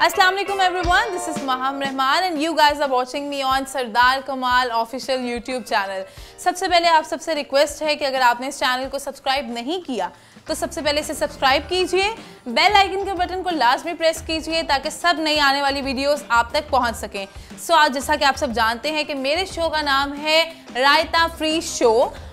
Assalamu alaikum everyone. This is Maham Rahman and you guys are watching me on Sardar Kamal official YouTube channel सबसे पहले आप सबसे request है कि अगर आपने इस चैनल को सब्सक्राइब नहीं किया तो सबसे पहले इसे सब्सक्राइब कीजिए बेल आइकन के बटन को लास्ट में प्रेस कीजिए ताकि सब नई आने वाली वीडियोस आप तक पहुँच सकें सो so, आज जैसा कि आप सब जानते हैं कि मेरे शो का नाम है रायता फ्री शो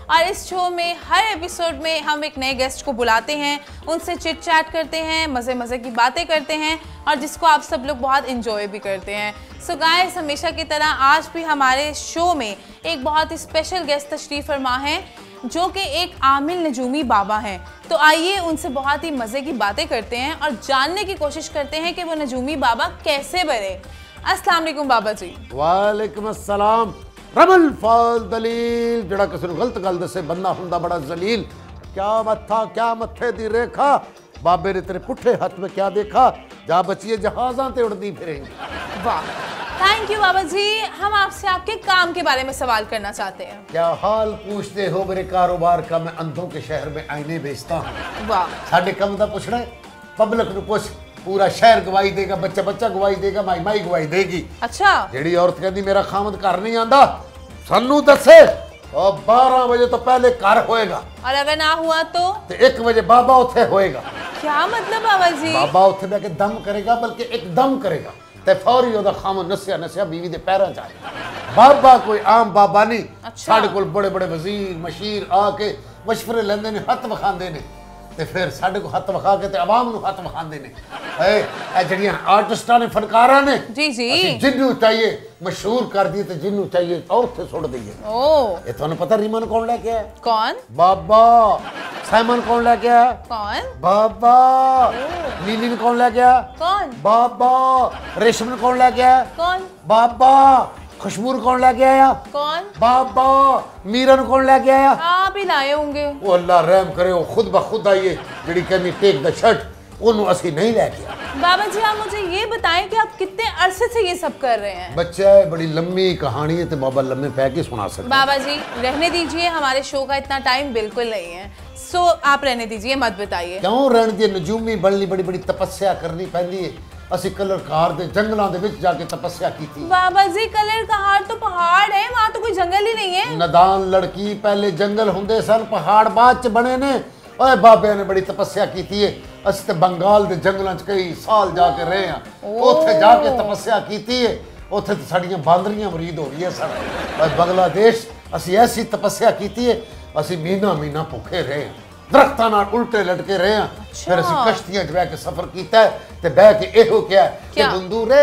और इस शो में, हर एपिसोड में हम एक नए गेस्ट को बुलाते हैं, उनसे चिट चैट करते हैं मज़े मज़े की बातें करते हैं और जिसको आप सब लोग बहुत इन्जॉय भी करते हैं। सो so गाइस हमेशा की तरह आज भी हमारे शो में एक बहुत ही स्पेशल गेस्ट तशरीफ़ फरमा है, जो कि एक आमिल नजूमी बाबा हैं। तो आइए उनसे बहुत ही मज़े की बातें करते हैं और जानने की कोशिश करते हैं कि वो नजूमी बाबा कैसे बने। असलम बाबा जी। वालेकुम रबल फाज दलील। जरा किसी गलत गल दसे बंदा हों बड़ा जलील। क्या मथा क्या मथे की रेखा? बाबे ने तेरे पुठे हाथ में क्या देखा? जा बचिए जहाजा ते उड़ती फिरेंगी। वाह। Thank you Baba ji. हम आपसे आपके काम के बारे में सवाल करना चाहते हैं। क्या हाल पूछते हो मेरे कारोबार का? मैं अंधों के शहर में आईने बेचता हूँ। वाह। साढ़े कम का पूछना है? पब्लिक नु पूछ। पूरा शहर गवाई देगा बच्चा बच्चा गवाई देगा माई माई गवाई देगी। अच्छा। जेडी औरत कहती मेरा खामद घर नहीं आंदा सानू दसे तो और 12 बजे तो पहले घर होएगा। और अगर ना हुआ तो? तो 1 बजे बाबा उठे होएगा। क्या मतलब बाबा जी? बाबा उठे बैठ के दम करेगा बल्कि एक दम करेगा। ते फौरी ओदा खाम नसिया नसिया बीवी दे पैरों जा बाबा कोई आम बाबा नहीं अच्छा। साढ़े कोल बड़े बड़े वज़ीर मशीर आके मशवरे लेंदे ने हथ वखांदे ने। ਤੇ ਫਿਰ ਸਾਡੇ ਕੋਲ ਹੱਥ ਵਿਖਾ ਕੇ ਤੇ ਆਵਾਮ ਨੂੰ ਹੱਥ ਵਿਖਾਉਂਦੇ ਨੇ ਏ ਇਹ ਜਿਹੜੀਆਂ ਆਰਟਿਸਟਾਂ ਨੇ ਫਨਕਾਰਾਂ ਨੇ जी जी ਅਸੀਂ ਜਿੰਨੂੰ ਚਾਹੀਏ ਮਸ਼ਹੂਰ ਕਰ ਦਈਏ ਤੇ ਜਿੰਨੂੰ ਚਾਹੀਏ ਉਹ ਉੱਥੇ ਸੁੱਟ ਦਈਏ ओ ਇਹ ਤੁਹਾਨੂੰ ਪਤਾ ਰੀਮਨ ਕੌਣ ਲੈ ਕੇ ਆਇਆ कौन ਬਾਬਾ ਸਾਈਮਨ ਕੌਣ ਲੈ ਕੇ ਆਇਆ कौन ਬਾਬਾ ਨੀਲੀ ਨੂੰ ਕੌਣ ਲੈ ਕੇ ਆਇਆ कौन ਬਾਬਾ ਰੇਸ਼ਮ ਨੂੰ ਕੌਣ ਲੈ ਕੇ ਆਇਆ कौन ਬਾਬਾ खुशबू कौन लेके आया? कौन? बाबा मीरन कौन लेके आया? हाँ, आप ही लाए होंगे। वो अल्लाह रहम करे वो खुद ब खुद आइए जड़ी कहनी टेक द शर्ट। ओनू असि नहीं ले गया बाबा जी आप मुझे ये बताएँ कि आप कितने अरसे से ये सब कर रहे हैं? बच्चा है बड़ी लंबी कहानी है तो बाबा लंबे पैक ही सुना सकते बाबा जी रहने दीजिए हमारे शो का इतना टाइम बिल्कुल नहीं है। सो आप रहने दीजिए मत बताइए। क्यों रहने दिए नजूमी बननी बड़ी बड़ी तपस्या करनी पैंती है। ਅਸੀਂ ਕਲਰਕਾਰ ਦੇ ਜੰਗਲਾਂ ਦੇ ਵਿੱਚ ਜਾ ਕੇ ਤਪੱਸਿਆ ਕੀਤੀ ਬਾਬਾ ਜੀ ਕਲਰਕਾਰ ਤਾਂ ਪਹਾੜ ਹੈ ਵਾਂ ਤਾਂ ਕੋਈ ਜੰਗਲ ਹੀ ਨਹੀਂ ਹੈ ਨਦਾਨ ਲੜਕੀ ਪਹਿਲੇ ਜੰਗਲ ਹੁੰਦੇ ਸਨ ਪਹਾੜ ਬਾਅਦ ਚ ਬਣੇ ਨੇ ਓਏ ਬਾਬਿਆਂ ਨੇ ਬੜੀ ਤਪੱਸਿਆ ਕੀਤੀ ਹੈ ਅਸੀਂ ਤੇ ਬੰਗਾਲ ਦੇ ਜੰਗਲਾਂ 'ਚ ਕਈ ਸਾਲ ਜਾ ਕੇ ਰਹੇ ਆ ਉੱਥੇ ਜਾ ਕੇ ਤਪੱਸਿਆ ਕੀਤੀ ਹੈ ਉੱਥੇ ਸਾਡੀਆਂ ਬਾਂਦਰੀਆਂ ਮਰੀਦ ਹੋ ਗਈਆਂ ਸਨ ਬਸ ਬੰਗਲਾਦੇਸ਼ ਅਸੀਂ ਐਸੀ ਤਪੱਸਿਆ ਕੀਤੀ ਹੈ ਅਸੀਂ ਮਹੀਨਾ ਮਹੀਨਾ ਭੁੱਖੇ ਰਹੇ ਹਾਂ ਦਰਖਤਾਂ ਨਾਲ ਉਲਟੇ ਲਟਕੇ ਰਹੇ ਆ ਫਿਰ ਅਸੀਂ ਕਸ਼ਤੀਆਂ 'ਚ ਬਹਿ ਕੇ ਸਫ਼ਰ ਕੀਤਾ ਤੇ ਬਹਿ ਕੇ ਇਹੋ ਕਿਹਾ ਕਿ? ਬੰਦੂਰੇ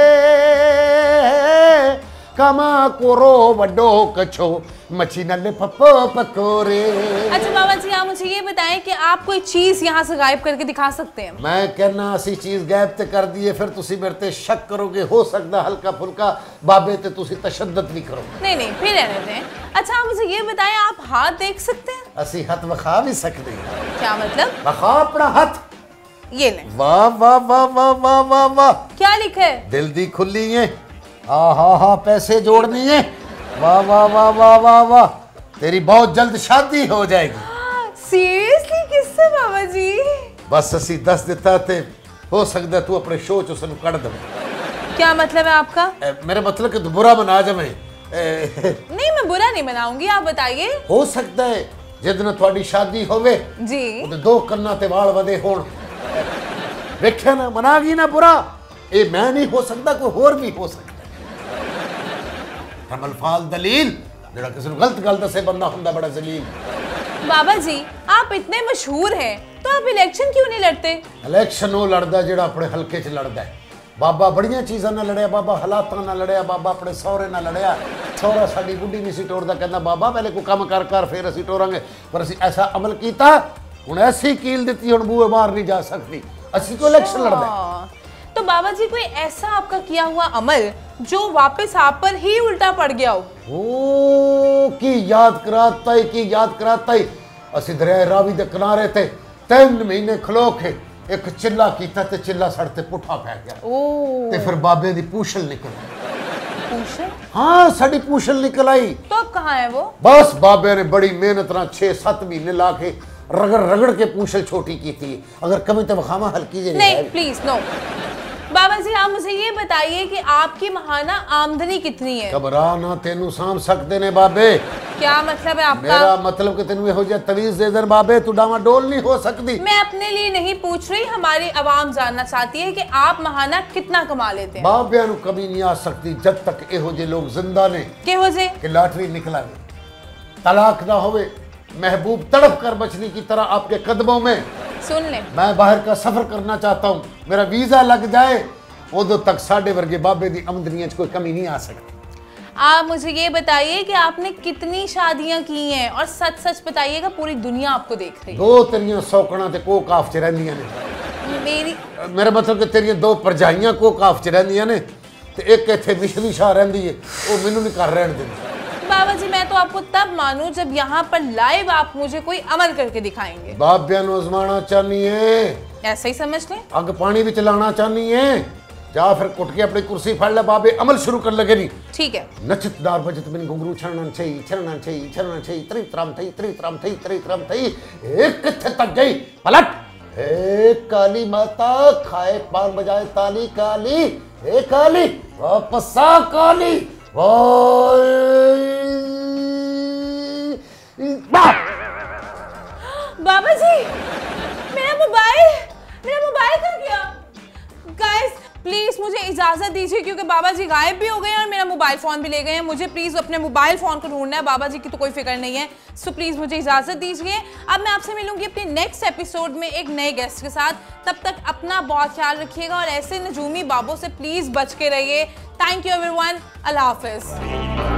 कमा कोरो वडो कछो मछी नल पप्पो पकोरे। अच्छा बाबा जी आप मुझे ये बताएँ कि आप कोई चीज़ यहाँ से गायब करके दिखा सकते हैं? मैं कहना ऐसी चीज़ गायब तो कर दिए फिर तुसी मेरे ते शक करोगे हो सकता हल्का फुल्का बाबे ते तुसी तशद्दद नहीं करो नहीं नहीं फिर रहने दें। अच्छा आप मुझे ये बताएँ आप हाथ देख सकते हैं? असी हाथ वखा भी सकते हैं। क्या मतलब? वखा अपना हाथ। ये ले। वाह वाह वाह वाह वाह वाह वाह। क्या लिखे दिल दी खुली है। ਆ ਹਾ ਹਾ ਪੈਸੇ जोड़नी है वाह वाह वाह वाह वाह वाह तेरी बहुत जल्द शादी हो जाएगी सीरियसली किससे बाबा जी ਬਸ ਅਸੀਂ ਦੱਸ ਦਿੱਤਾ ਤੇ ਹੋ ਸਕਦਾ ਤੂੰ ਆਪਣੇ ਸ਼ੋਅ ਚ ਉਸ ਨੂੰ ਕੱਢ ਦੇਵੇਂ क्या मतलब है आपका ਇਹ ਮੇਰੇ ਮਤਲਬ ਕਿ ਤੂੰ ਬੁਰਾ ਬਣਾ ਜਾਵੇਂ ਇਹ नहीं मैं बुरा नहीं बनाऊंगी आप बताइए ਹੋ ਸਕਦਾ ਹੈ ਜਦ ਨਾ ਤੁਹਾਡੀ ਸ਼ਾਦੀ ਹੋਵੇ जी ਉਹਦੇ ਦੋ ਕੰਨਾਂ ਤੇ ਵਾਲ ਵਧੇ ਹੋਣ ਵੇਖਿਆ ਨਾ ਮਨਾ ਗਈ ਨਾ ਬੁਰਾ ਇਹ ਮੈਂ ਨਹੀਂ ਹੋ ਸਕਦਾ ਕੋਈ ਹੋਰ ਵੀ ਹੋ ਸਕਦਾ ਰਮਲ ਫਾਲ ਦਲੀਲ ਜਿਹੜਾ ਕਿਸੇ ਨੂੰ ਗਲਤ ਗੱਲ ਦੱਸੇ ਬੰਦਾ ਹੁੰਦਾ ਬੜਾ ਜ਼ਲੀਲ बाबा जी आप इतने मशहूर हैं तो आप इलेक्शन क्यों नहीं लड़ते ਇਲੈਕਸ਼ਨ ਉਹ ਲੜਦਾ ਜਿਹੜਾ ਆਪਣੇ ਹਲਕੇ 'ਚ ਲੜਦਾ ਹੈ ਬਾਬਾ ਬੜੀਆਂ ਚੀਜ਼ਾਂ ਨਾਲ ਲੜਿਆ ਬਾਬਾ ਹਾਲਾਤਾਂ ਨਾਲ ਲੜਿਆ ਬਾਬਾ ਆਪਣੇ ਸਹੁਰੇ ਨਾਲ ਲੜਿਆ ਸਹੁਰਾ ਸਾਡੀ ਬੁੱਢੀ ਨਹੀਂ ਸੀ ਟੋਰਦਾ ਕਹਿੰਦਾ ਬਾਬਾ ਪਹਿਲੇ ਕੋਈ ਕੰਮ ਕਰ ਕਰ ਫਿਰ ਅਸੀਂ ਟੋਰਾਂਗੇ ਪਰ ਅਸੀਂ ਐਸਾ ਅਮਲ ਕੀਤਾ ਹੁਣ ਐਸੀ ਕੀਲ ਦਿੱਤੀ ਹੁਣ ਬੂਹੇ ਮਾਰ ਨਹੀਂ ਜਾ ਸਕਦੀ ਅਸੀਂ ਕੋਈ ਇਲੈਕਸ਼ਨ ਲੜਦਾ ਹੈ। हाँ, तो बाबा जी कोई ऐसा आपका किया हुआ अमल जो वापस आप पर ही उल्टा पड़ गया हो? ओ की याद कराता की याद कराता असि दरिया रावी के किनारे थे तीन महीने खलो के एक चिल्ला कीता ते चिल्ला सड़ते पुठा पै गया। ओ। ते फिर बाबे दी पूछल निकल। पूछल? हाँ साडी पूछल निकल आई। तो कहाँ है वो? बस बाबे ने बड़ी मेहनत ना 6 7 महीने ला के रगड़ रगड़ के पूछल छोटी की थी अगर कमी तो वखामा हल्की जी नहीं प्लीज़ नो आप मुझे ये बताइए कि आपकी महाना आमदनी कितनी है? घबरा ना तेन साम सकते ने बाबे। क्या मतलब है आपका? मेरा मतलब कि हो जाए तवीज दे दर बाबे तू डावा डोल नहीं हो सकती मैं अपने लिए नहीं पूछ रही हमारी आवाम जानना चाहती है कि आप महाना कितना कमा लेते हैं। बाबिया नु कभी नहीं आ सकती जब तक एहो जे लोग ज़िंदा ने केहो जे? लाटरी निकला तलाक ना होवे महबूब तड़प कर बचने की तरह आपके कदमों में। सुन ले। मैं बाहर का सफ़र करना चाहता हूँ मेरा वीज़ा लग जाए उदो तक साढ़े वर्गे बाबे की आमदनियों च कोई कमी नहीं आ सकती आप मुझे ये बताइए कि आपने कितनी शादियां की हैं और सच सच बताइएगा पूरी दुनिया आपको देख रही दो तेरियां सौकणा ते को काफ च रहिंदियां ने है मेरी मेरा मतलब कि तेरियां दो परजाइयां को काफ च रहिंदियां ने ते एक इत्थे मिशरी शाह रहिंदी है वो मैनू नहीं कर रहन दिंदी बाबा जी मैं तो आपको तब मानूं जब यहाँ पर लाइव आप मुझे कोई अमल करके दिखाएंगे बाबियां ਨੂੰ ਅਜ਼ਮਾਣਾ ਚਾਹਨੀ ਹੈ ऐसा ही समझ लें ਅੱਗ ਪਾਣੀ ਵਿੱਚ ਲਾਣਾ ਚਾਹਨੀ ਹੈ जा फिर कुट के अपनी कुर्सी फड़ ले बाबे अमल शुरू कर लगे नी ठीक है। नचितदार बजत बिन घुंगरू छरणन छई छरणन छई छरणन छई त्रित्राम थई त्रित्राम थई त्रित्राम थई। एक तक गई पलट। हे काली माता खाए पान बजाए ताली काली। हे काली वापस आ काली। बाबा जी मेरा मोबाइल मेरा मोबाइल कर गया? प्लीज़ मुझे इजाज़त दीजिए, क्योंकि बाबा जी गायब भी हो गए हैं और मेरा मोबाइल फ़ोन भी ले गए हैं। मुझे प्लीज़ अपने मोबाइल फ़ोन को ढूंढना है। बाबा जी की तो कोई फ़िक्र नहीं है। सो प्लीज़ मुझे इजाज़त दीजिए। अब मैं आपसे मिलूँगी अपने नेक्स्ट एपिसोड में एक नए गेस्ट के साथ। तब तक अपना बहुत ख्याल रखिएगा और ऐसे नजूमी बाबों से प्लीज़ बच के रहिए। थैंक यू एवरी वन अल्लाह हाफिज।